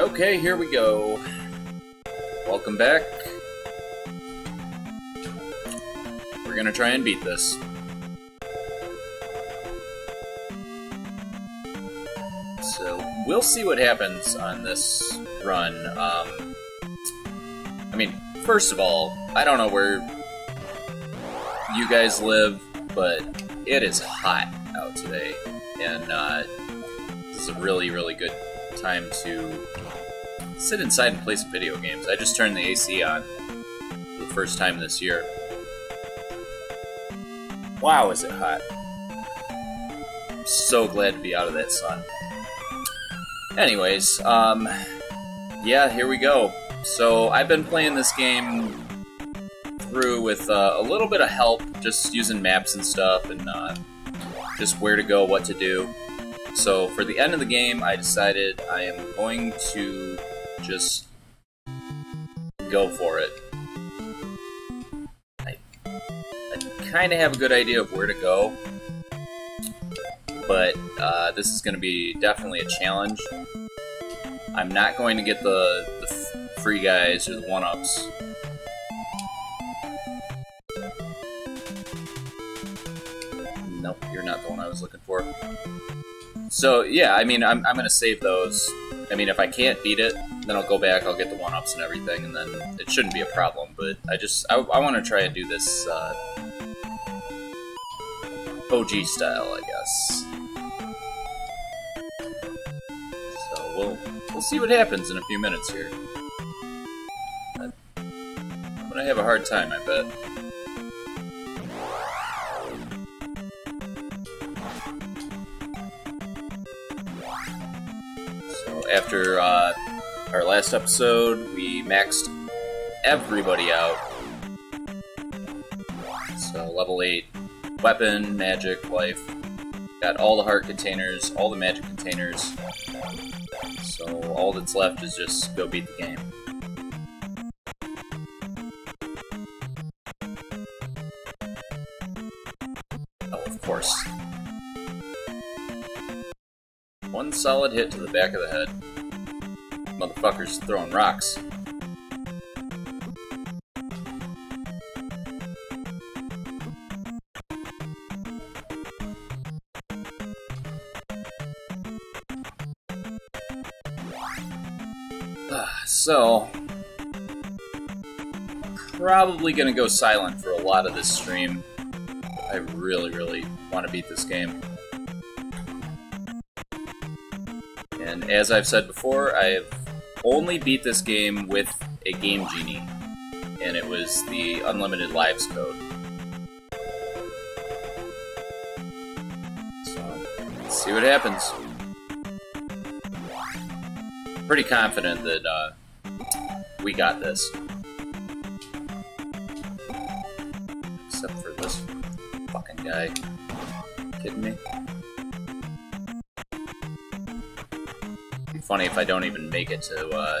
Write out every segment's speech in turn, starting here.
Okay, here we go. Welcome back. We're gonna try and beat this. So, we'll see what happens on this run. Um, I mean, first of all, I don't know where you guys live, but it is hot out today. And uh, this is a really, really good time to sit inside and play some video games. I just turned the AC on for the first time this year. Wow, is it hot. I'm so glad to be out of that sun. Anyways, um, yeah, here we go. So, I've been playing this game through with uh, a little bit of help, just using maps and stuff, and uh, just where to go, what to do. So, for the end of the game, I decided I am going to just go for it. I, I kind of have a good idea of where to go, but uh, this is going to be definitely a challenge. I'm not going to get the, the free guys or the one-ups. Nope, you're not the one I was looking for. So, yeah, I mean, I'm, I'm to save those. I mean, if I can't beat it, then I'll go back, I'll get the one-ups and everything, and then it shouldn't be a problem. But I just, I, I want to try and do this uh, OG style, I guess. So we'll, we'll see what happens in a few minutes here. I'm gonna have a hard time, I bet. After uh, our last episode, we maxed everybody out. So level 8 weapon, magic, life. Got all the heart containers, all the magic containers. So all that's left is just go beat the game. One solid hit to the back of the head. Motherfucker's throwing rocks. Ah, so, probably gonna go silent for a lot of this stream. I really, really want to beat this game. And as I've said before, I've only beat this game with a Game Genie, and it was the Unlimited Lives code. So, let's see what happens. Pretty confident that uh, we got this. Except for this fucking guy. Kidding me? Funny if I don't even make it to uh,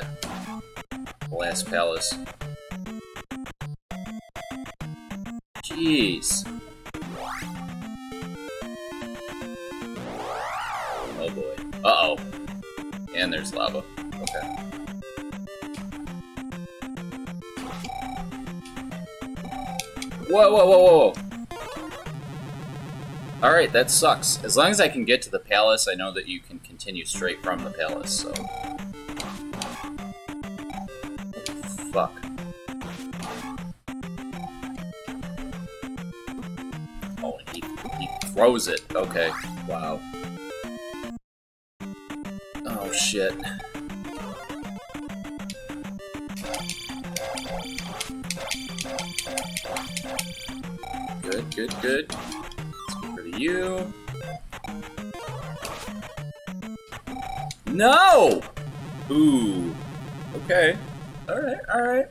the last palace. Jeez. Oh boy. Uh-oh. And there's lava. Okay. Whoa, whoa, whoa, whoa! Alright, that sucks. As long as I can get to the palace, I know that you can continue straight from the palace, so... Fuck. Oh, he, he throws it. Okay. Wow. Oh, shit. Good, good, good. No! Ooh. Okay. Alright, alright.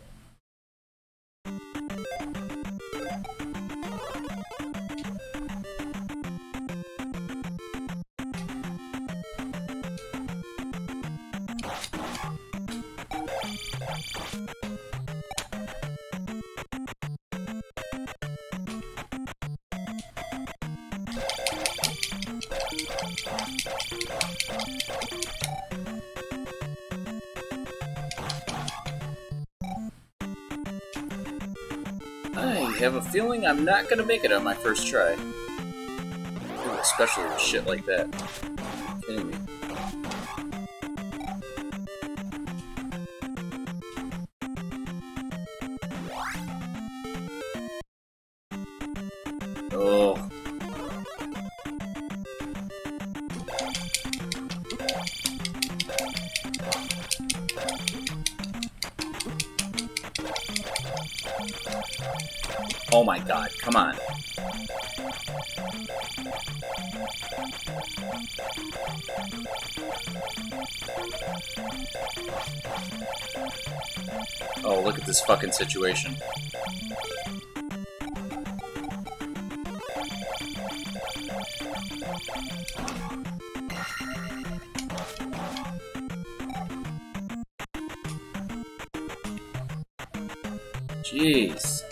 Feeling I'm not gonna make it on my first try. Especially with shit like that. Situation. Jeez.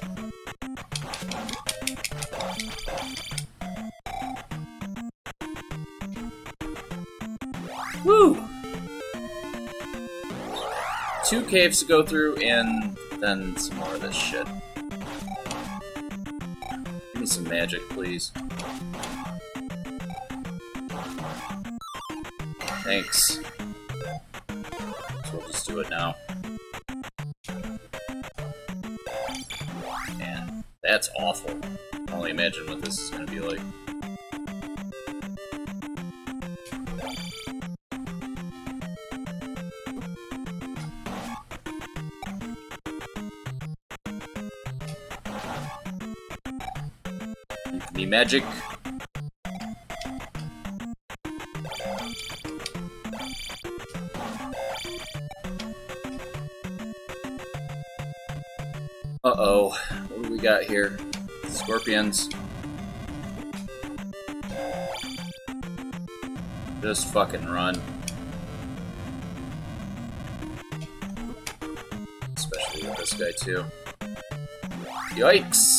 Woo! Two caves to go through, and then some more of this shit. Give me some magic, please. Thanks. So we'll just do it now. Man, that's awful. I can only imagine what this is gonna be like. Magic. Uh-oh. What do we got here? Scorpions. Just fucking run. Especially with this guy, too. Yikes!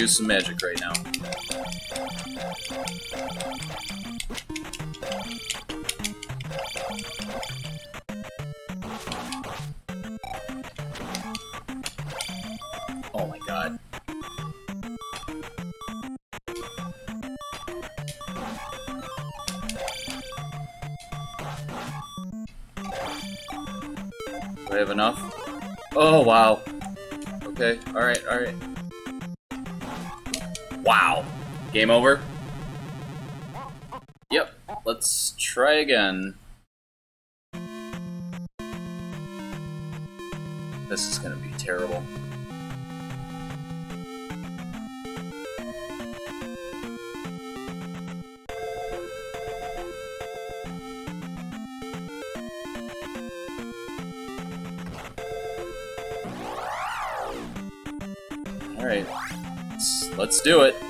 Use some magic right now. Oh my god. Do I have enough? Oh, wow. Okay, alright, alright. Wow. Game over? Yep, let's try again. Do it.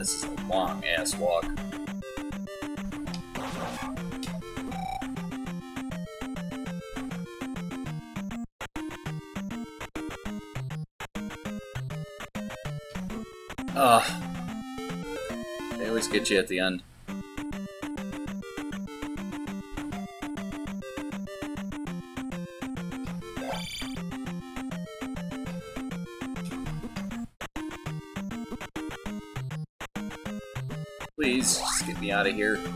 This is a long ass walk. Ugh. They always get you at the end. Here.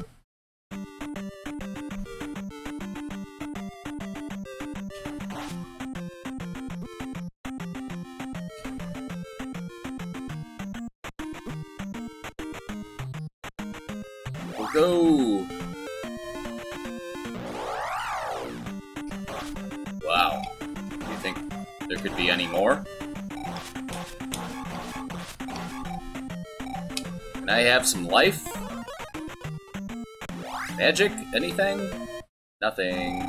Nothing.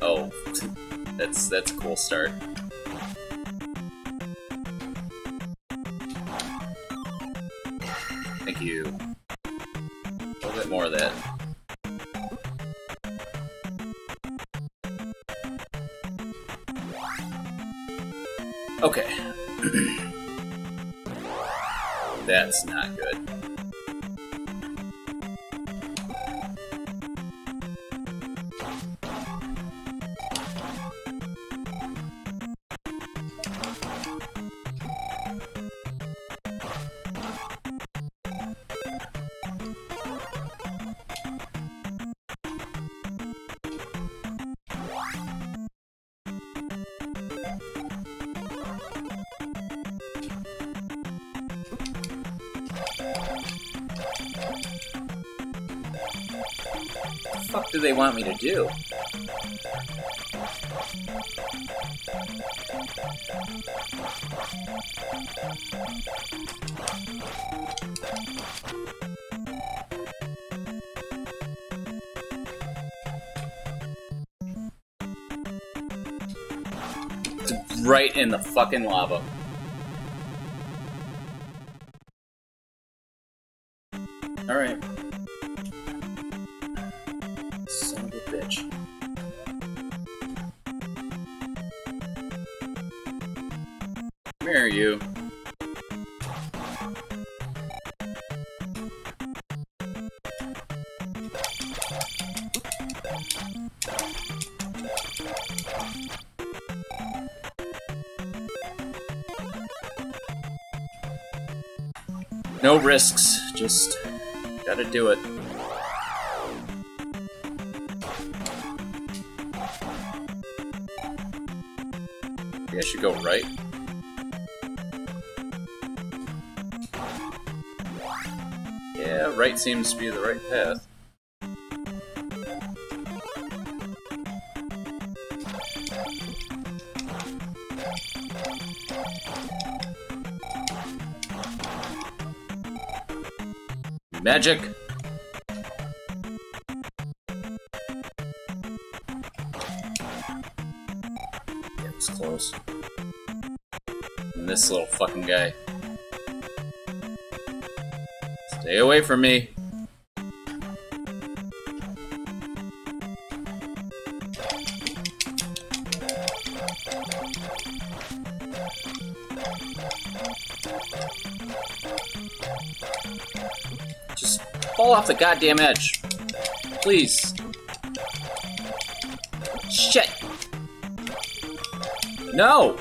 Oh, that's that's a cool start. Thank you. A little bit more of that. Okay. That's not good. Want me to do? right in the fucking lava. I should go right. Yeah, right seems to be the right path. Magic! Fucking guy. Stay away from me. Just fall off the goddamn edge. Please. Shit. No!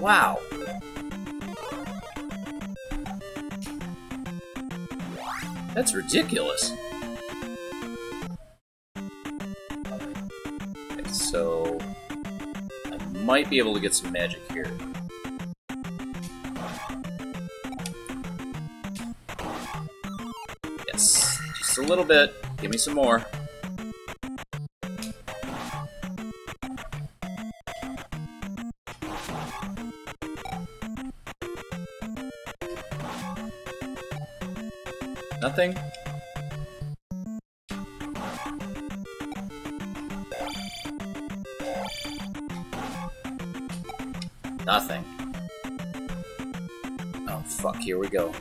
Wow. That's ridiculous. Okay, so... I might be able to get some magic here. Yes, just a little bit. Give me some more. Nothing? Nothing. Oh, fuck, here we go.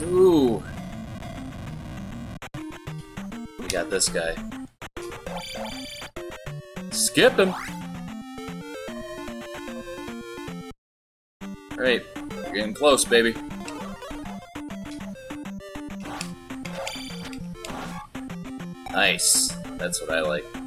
Ooh. We got this guy. Skip him! Getting close, baby. Nice. That's what I like.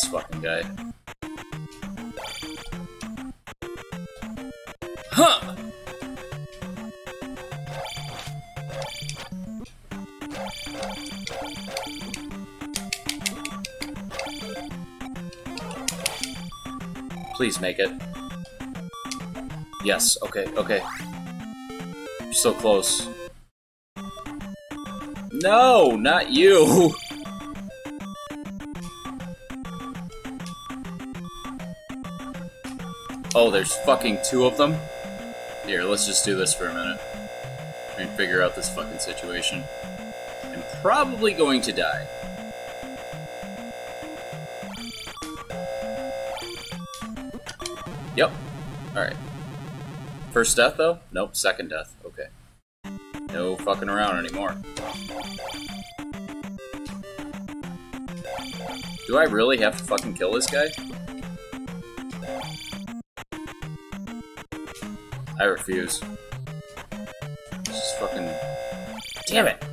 This fucking guy. Huh! Please make it. Yes, okay, okay. So close. No, not you! Oh, there's fucking two of them? Here, let's just do this for a minute. And figure out this fucking situation. I'm probably going to die. Yep. Alright. First death, though? Nope, second death. Okay. No fucking around anymore. Do I really have to fucking kill this guy? I refuse. Just fucking... Damn it!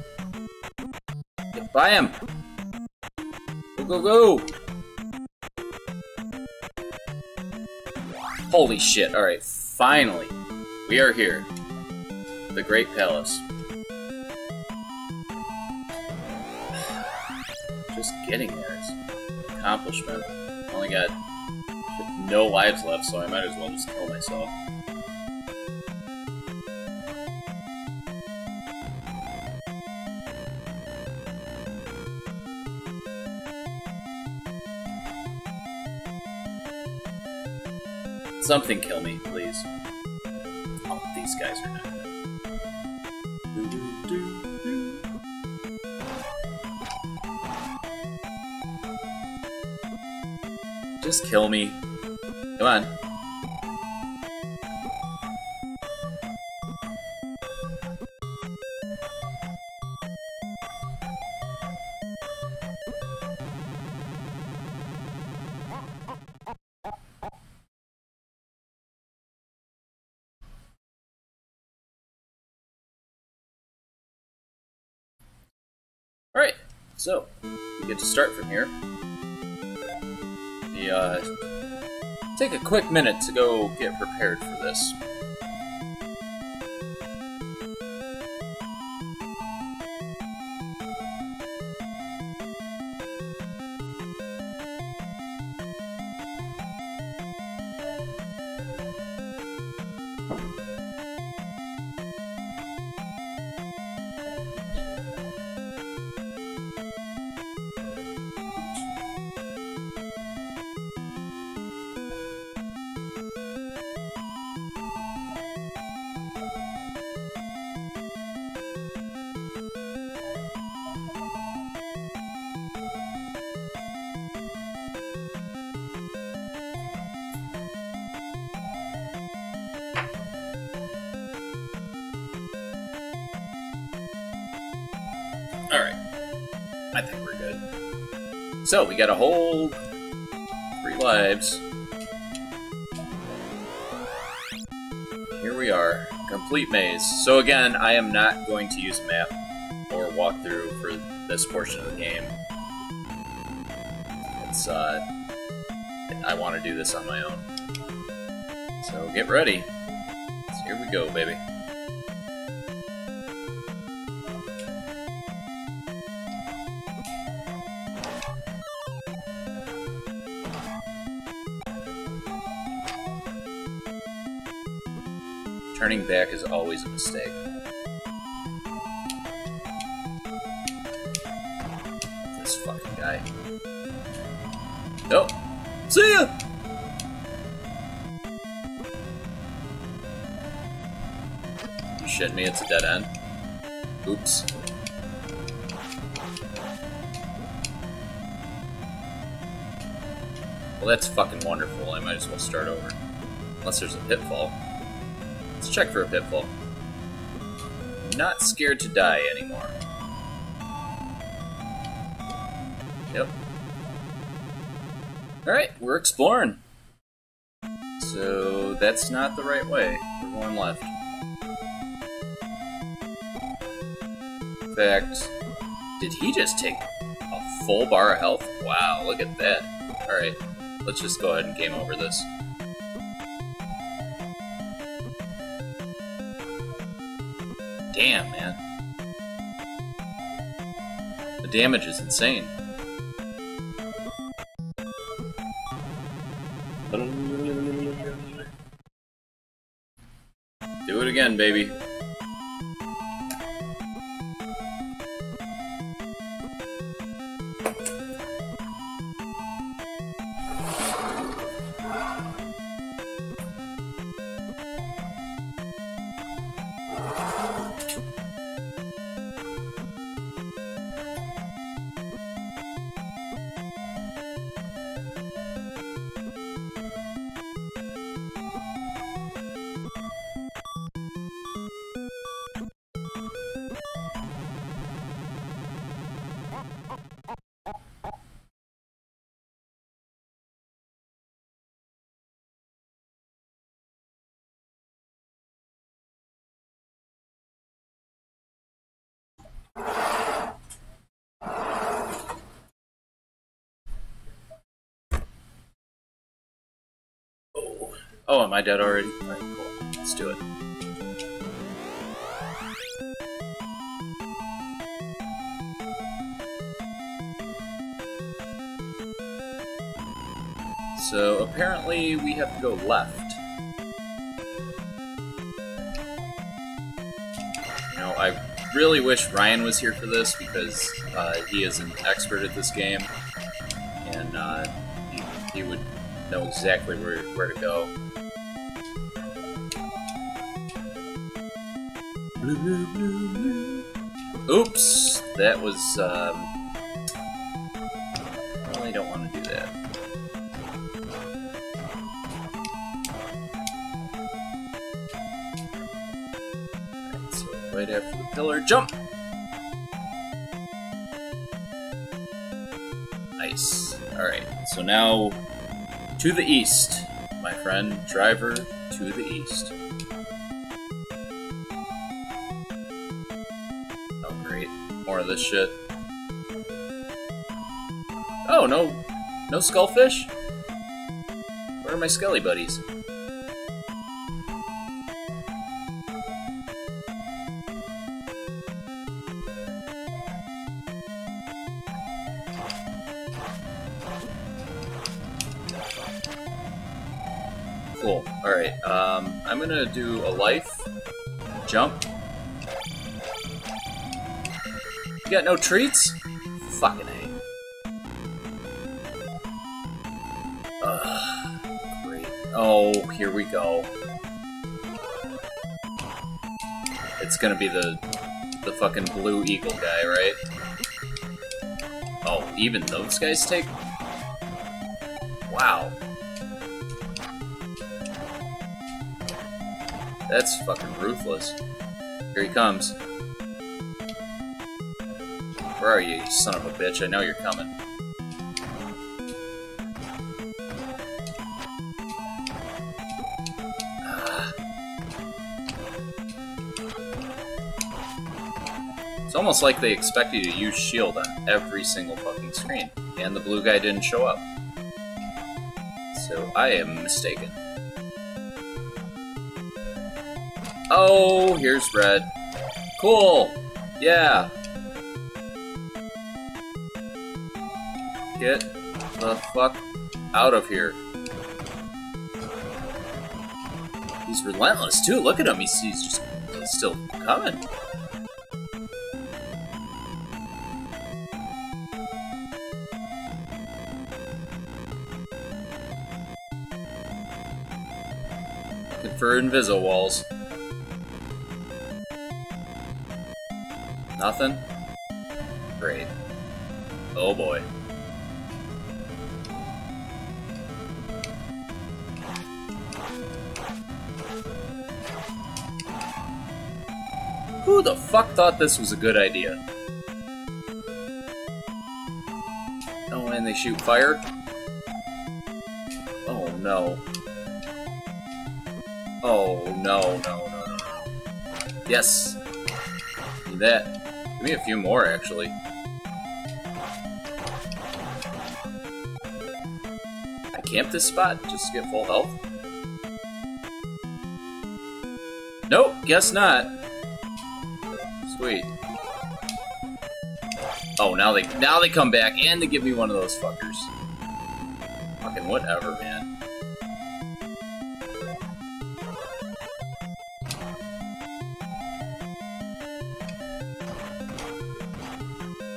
Get by him! Go, go, go! Holy shit, alright, finally! We are here. The Great Palace. Just getting there is an accomplishment. Only got no lives left, so I might as well just kill myself. Something kill me, please. Oh, these guys are not. Just kill me. Come on. So, we get to start from here. The, uh, take a quick minute to go get prepared for this. Alright. I think we're good. So, we got a whole three lives. Here we are. Complete maze. So again, I am not going to use map or walkthrough for this portion of the game. It's, uh... I want to do this on my own. So get ready. So here we go, baby. Turning back is always a mistake. This fucking guy. Nope. See ya! You shit me, it's a dead end. Oops. Well, that's fucking wonderful. I might as well start over. Unless there's a pitfall. Let's check for a pitfall. Not scared to die anymore. Yep. Alright, we're exploring. So, that's not the right way. We're going left. In fact, did he just take a full bar of health? Wow, look at that. Alright, let's just go ahead and game over this. Damn, man. The damage is insane. Do it again, baby. Oh, am I dead already? Alright, cool. Let's do it. So apparently we have to go left. You know, I really wish Ryan was here for this because uh, he is an expert at this game, and uh, he, he would know exactly where, where to go. Oops, that was, um, I really don't want to do that. Right, so right after the pillar, jump! Nice. Alright, so now to the east, my friend. Driver, to the east. This shit. Oh, no... No skullfish? Where are my skelly buddies? Cool. Alright, um, I'm gonna do a life, jump. You got no treats? Fucking A. Ugh, great. Oh, here we go. It's gonna be the the fucking blue eagle guy, right? Oh, even those guys take... Wow. That's fucking ruthless. Here he comes. Where are you, son of a bitch? I know you're coming. It's almost like they expect you to use shield on every single fucking screen, and the blue guy didn't show up. So I am mistaken. Oh, here's red. Cool! Yeah! Get the fuck out of here. He's relentless too. Look at him. He's, he's just he's still coming. Looking for invisible walls. Nothing? Great. Oh boy. Who the fuck thought this was a good idea? Oh, and they shoot fire? Oh no. Oh no, no, no, no. Yes! That. Give me a few more, actually. I camp this spot just to get full health? Nope, guess not. Oh, now they now they come back and they give me one of those fuckers. Fucking whatever, man.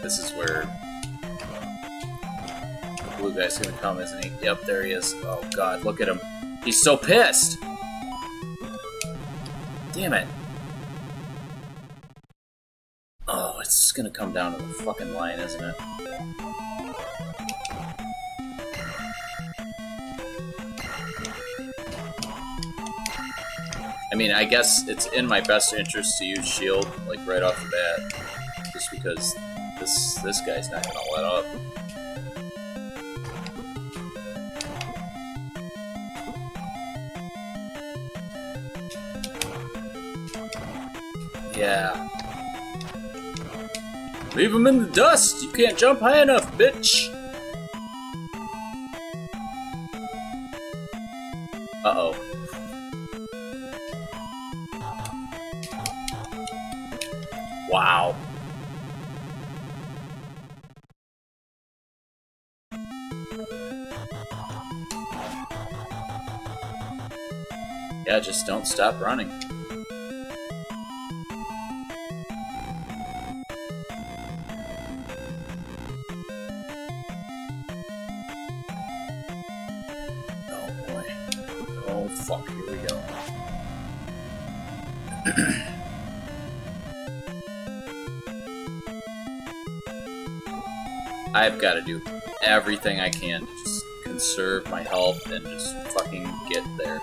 This is where the blue guy's gonna come, isn't he? Yep, there he is. Oh god, look at him. He's so pissed! Damn it. Oh, it's just gonna come down to the fucking line, isn't it? I mean, I guess it's in my best interest to use shield, like, right off the bat. Just because this this guy's not gonna let up. Yeah. Leave him in the dust! You can't jump high enough, bitch! Uh-oh. Wow. Yeah, just don't stop running. I've got to do everything I can to just conserve my health and just fucking get there.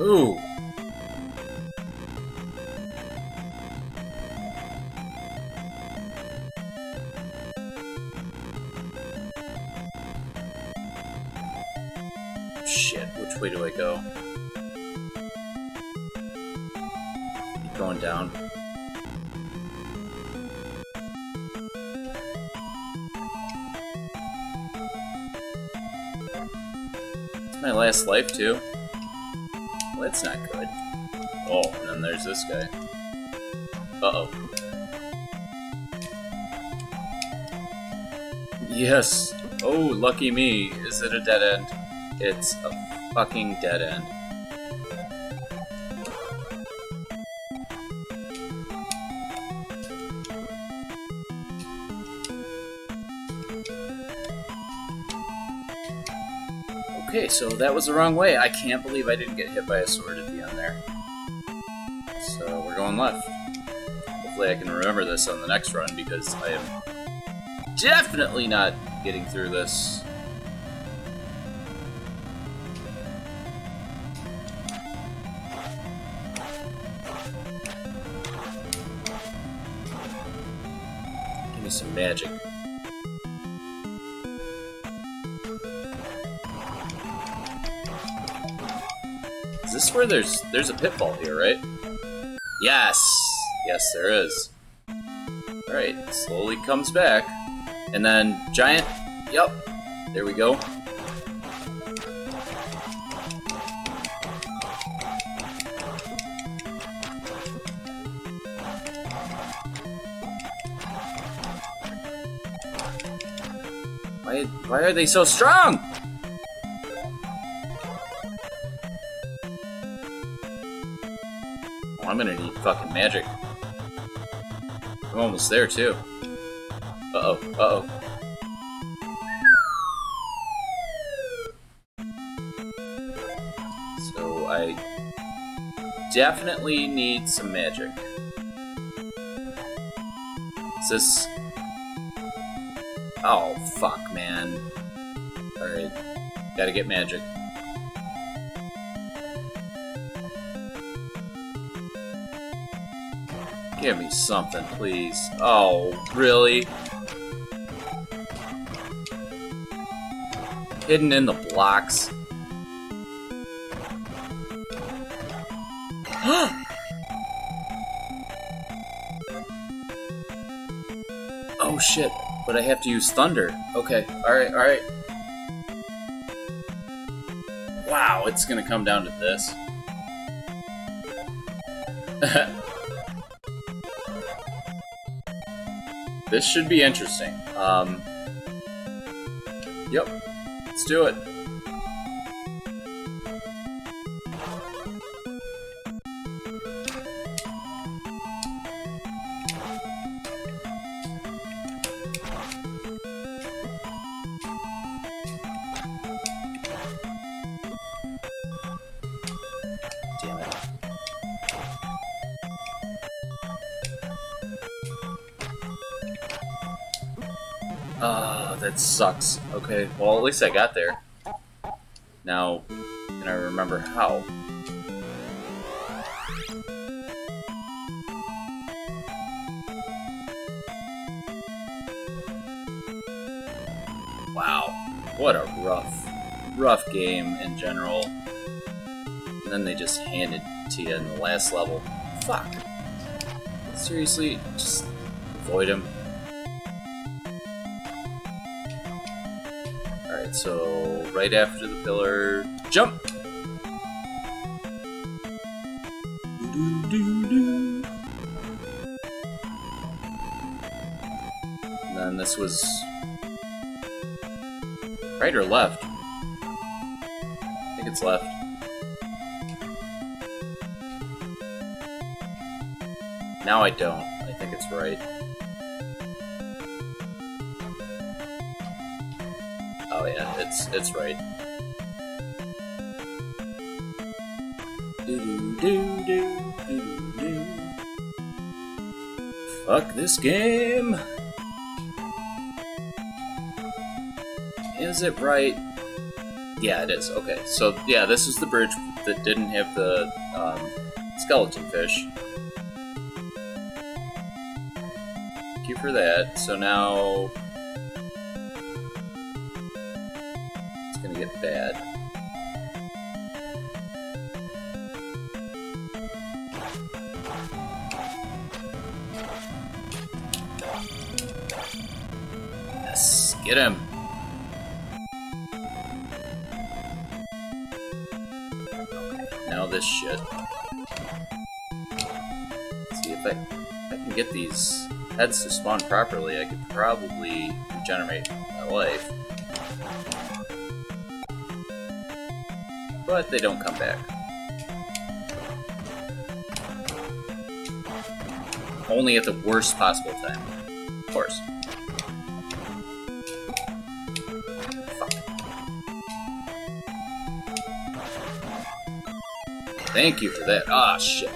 Ooh. Shit, which way do I go? Going down. It's my last life, too. Well, that's not good. Oh, and then there's this guy. Uh-oh. Yes! Oh, lucky me. Is it a dead end? It's a fucking dead end. Okay, so that was the wrong way. I can't believe I didn't get hit by a sword at the end there. So we're going left. Hopefully I can remember this on the next run because I am definitely not getting through this. Give me some magic. Where there's there's a pitfall here, right? Yes! Yes, there is. Alright, slowly comes back. And then giant. Yep. There we go. Why, why are they so strong? I'm gonna need fucking magic. I'm almost there too. Uh-oh, uh-oh. So I definitely need some magic. Is this... Oh, fuck, man. Alright. Gotta get magic. Give me something, please. Oh, really? Hidden in the blocks. Oh shit, but I have to use thunder. Okay, alright, alright. Wow, it's gonna come down to this. this should be interesting. Um, yep, let's do it. Oh, that sucks. Okay, well, at least I got there. Now, can I remember how? Wow, what a rough, rough game in general. And then they just hand it to you in the last level. Fuck. Seriously, just avoid him. So right after the pillar, jump! And then this was right or left? I think it's left. Now I don't. It's it's right. Fuck this game. Is it right? Yeah, it is. Okay, so yeah, this is the bridge that didn't have the um, skeleton fish. Thank you for that. So now bad. Yes, get him. Now this shit. Let's see if I, if I can get these heads to spawn properly, I could probably regenerate my life. But they don't come back. Only at the worst possible time. Of course. Fuck. Thank you for that. Ah, shit.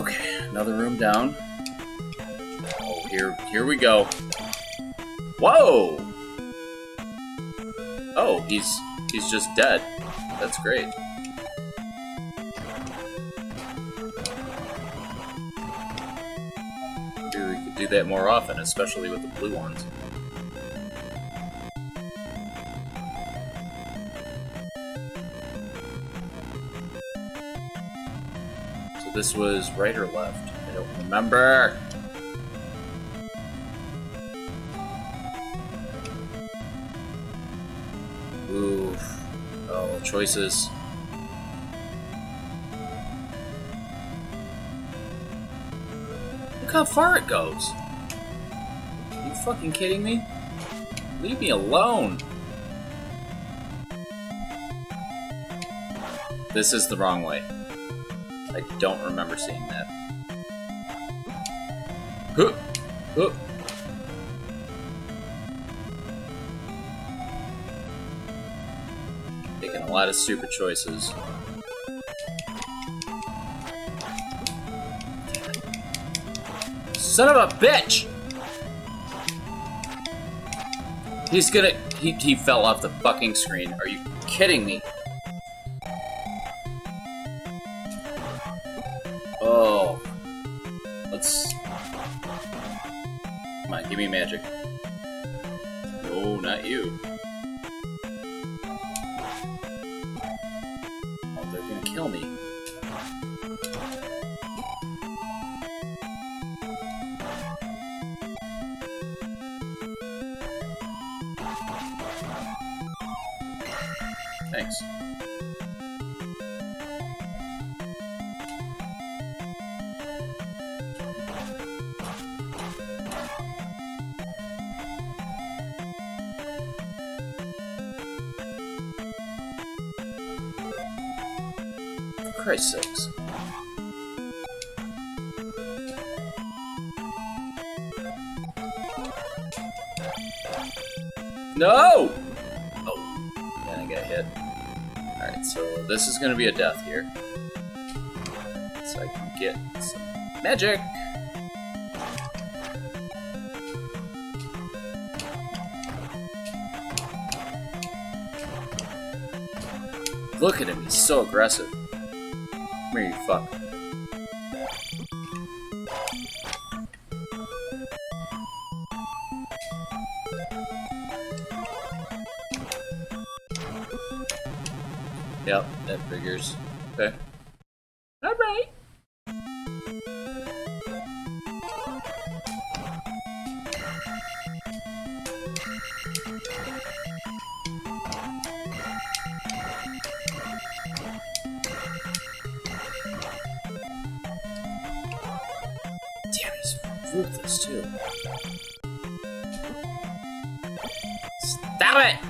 Okay, another room down. Oh, here, here we go. Whoa! Oh, he's he's just dead. That's great. Maybe we could do that more often, especially with the blue ones. This was right or left? I don't remember. Oof. Oh, choices. Look how far it goes. Are you fucking kidding me? Leave me alone. This is the wrong way. Don't remember seeing that. Huh. Huh. Making a lot of stupid choices. Son of a bitch! He's gonna. He, he fell off the fucking screen. Are you kidding me? Come on, give me magic. No, not you. Oh, they're gonna kill me. No! Oh, oh. yeah, I got hit. Alright, so this is gonna be a death here. So I can get some magic! Look at him, he's so aggressive. Come here, you fuck. Yep, that figures. Okay. Alright. Ruthless too. Stop it!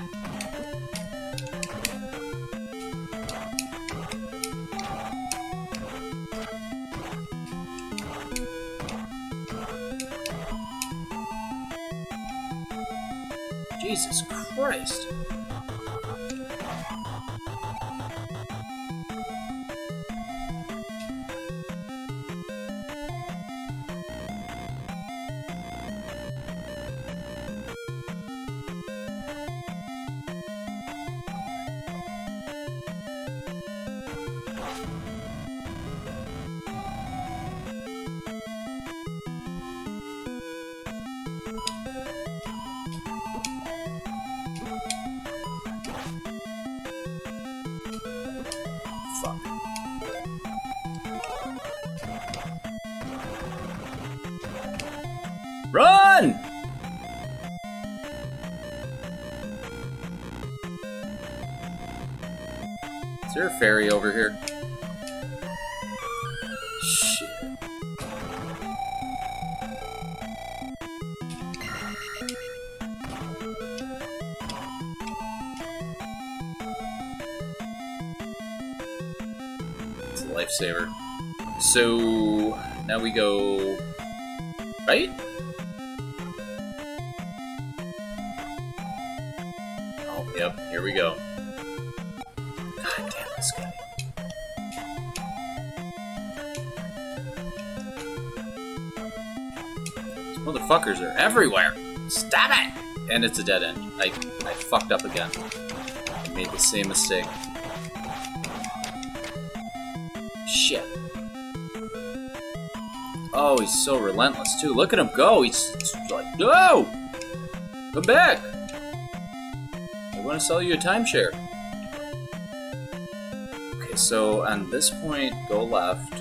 It's a lifesaver. So now we go right. Oh, yep. Here we go. God damn this guy. These motherfuckers are everywhere. Stop it! And it's a dead end. I I fucked up again. I made the same mistake. Oh, he's so relentless too. Look at him go. He's, like, no! Come back! I want to sell you a timeshare. Okay, so on this point, go left.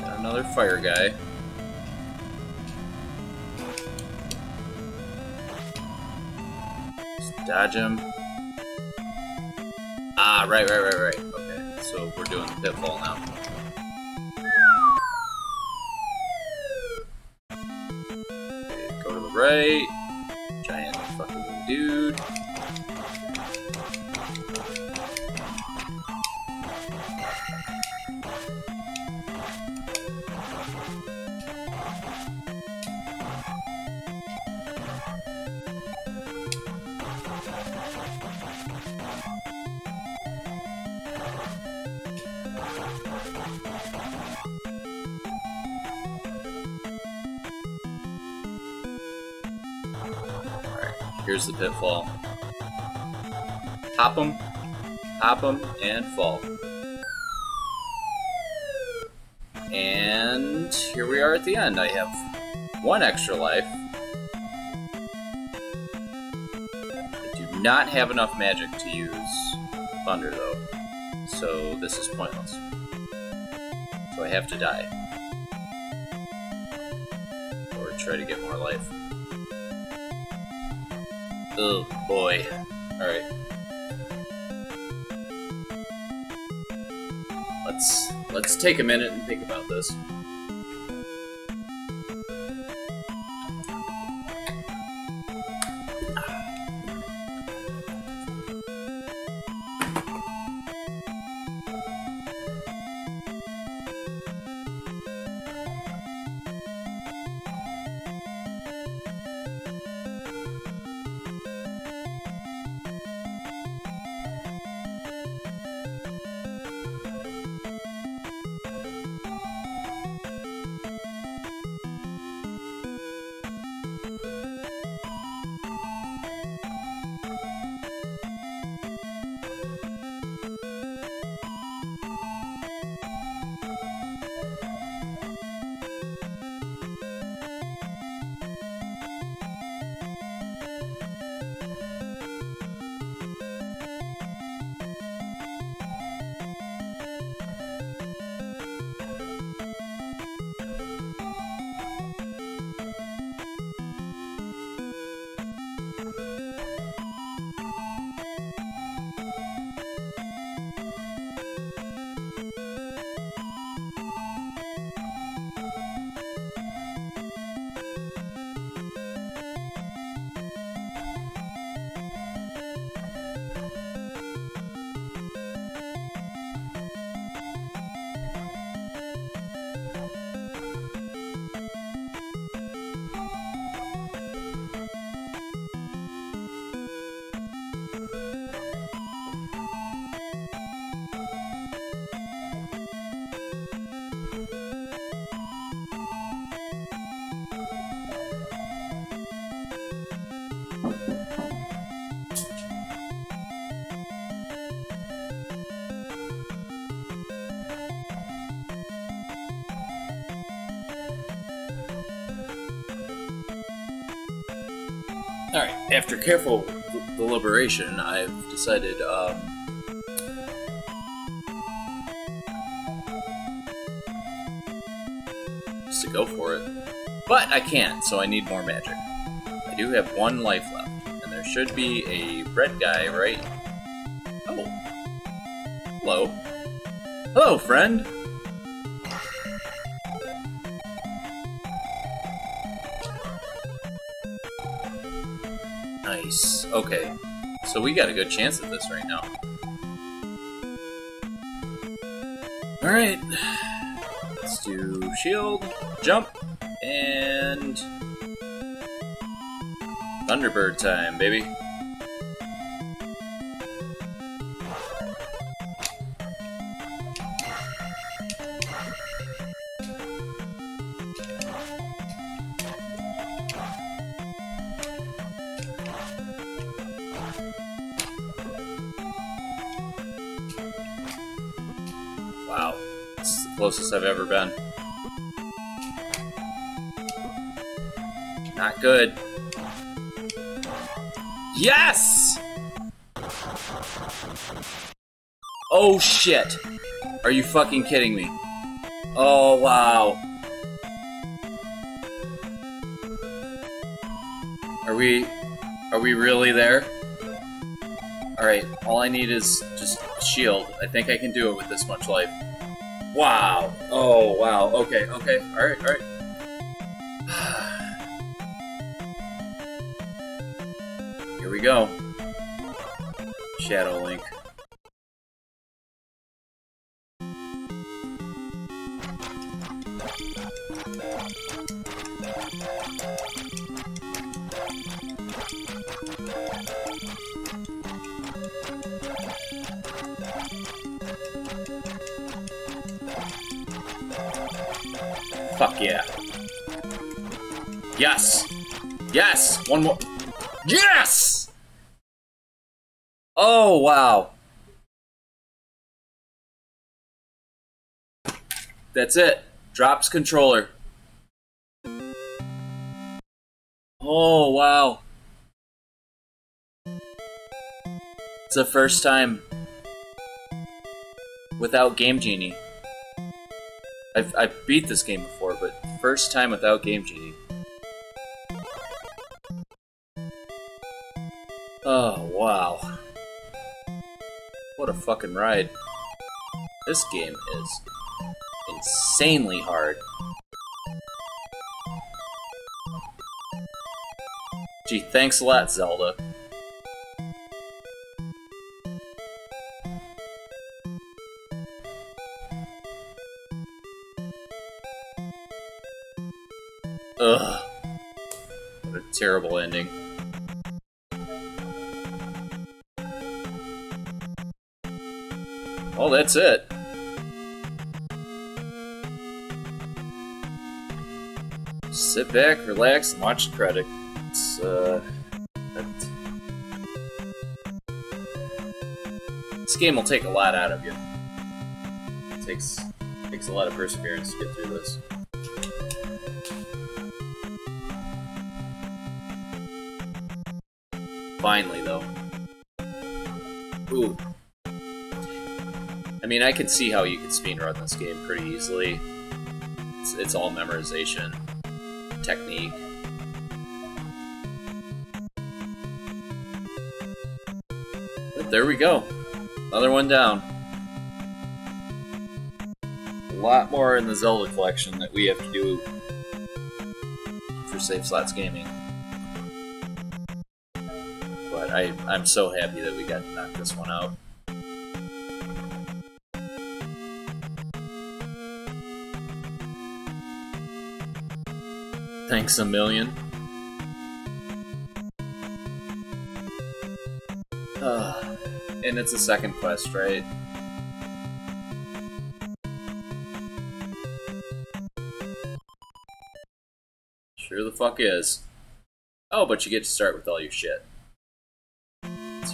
Got another fire guy. Just dodge him. Ah, right, right, right, right. Okay, so we're doing the pitfall now. Go to the right. Here's the pitfall. Hop them, hop them, and fall. And here we are at the end. I have one extra life. I do not have enough magic to use Thunder, though. So this is pointless. So I have to die. Or try to get more life. Oh boy. Alright. Let's let's take a minute and think about this. Alright, after careful deliberation, I've decided, um, to go for it. But I can't, so I need more magic. I do have one life left, and there should be a red guy, right? Oh. Hello. Hello, friend! Nice. Okay. So we got a good chance at this right now. Alright. Let's do shield, jump, and... Thunderbird time, baby. I've ever been. Not good. Yes! Oh shit! Are you fucking kidding me? Oh wow. Are we... Are we really there? Alright, all I need is just shield. I think I can do it with this much life. Wow. Oh, wow. Okay, okay. Alright, alright. Here we go. Shadow Link. Yeah. Yes! Yes! One more. Yes! Oh, wow. That's it. Drops controller. Oh, wow. It's the first time without Game Genie. I've, I've beat this game before, but first time without Game Genie. Oh, wow. What a fucking ride. This game is insanely hard. Gee, thanks a lot, Zelda. Ugh. What a terrible ending. Well, that's it. Sit back, relax, and watch the credits. Uh. This game will take a lot out of you. It takes takes a lot of perseverance to get through this. Finally, though. Ooh. I mean, I can see how you could speedrun this game pretty easily. It's, it's all memorization, technique. But there we go. Another one down. A lot more in the Zelda collection that we have to do for Save Slots Gaming. But I, I'm so happy that we got to knock this one out. Thanks a million. Uh, and it's a second quest, right? Sure the fuck is. Oh, but you get to start with all your shit.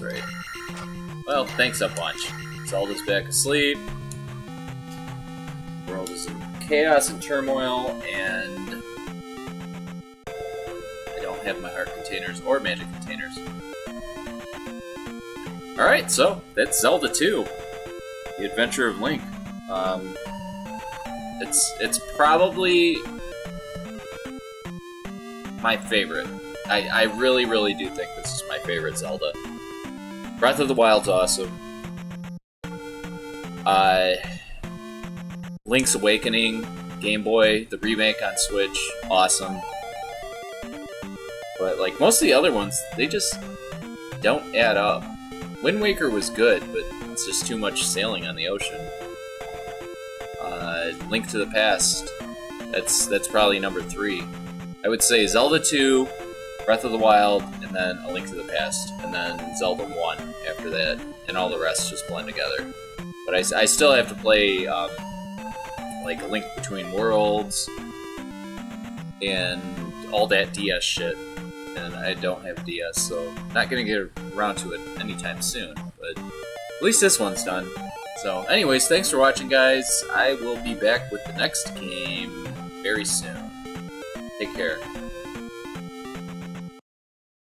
Right. Well, thanks a bunch. Zelda's back asleep. World is in chaos and turmoil, and I don't have my heart containers or magic containers. Alright, so that's Zelda 2. The Adventure of Link. Um, it's it's probably my favorite. I, I really, really do think this is my favorite Zelda. Breath of the Wild's awesome. Uh, Link's Awakening, Game Boy, the remake on Switch, awesome. But like most of the other ones, they just don't add up. Wind Waker was good, but it's just too much sailing on the ocean. Uh, Link to the Past, that's that's probably number three. I would say Zelda 2, Breath of the Wild, and then A Link to the Past, and then Zelda 1 after that, and all the rest just blend together. But I, I still have to play um, like A Link Between Worlds and all that DS shit, and I don't have DS, so not gonna get around to it anytime soon. But at least this one's done. So, anyways, thanks for watching, guys. I will be back with the next game very soon. Take care.